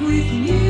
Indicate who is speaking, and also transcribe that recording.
Speaker 1: with you.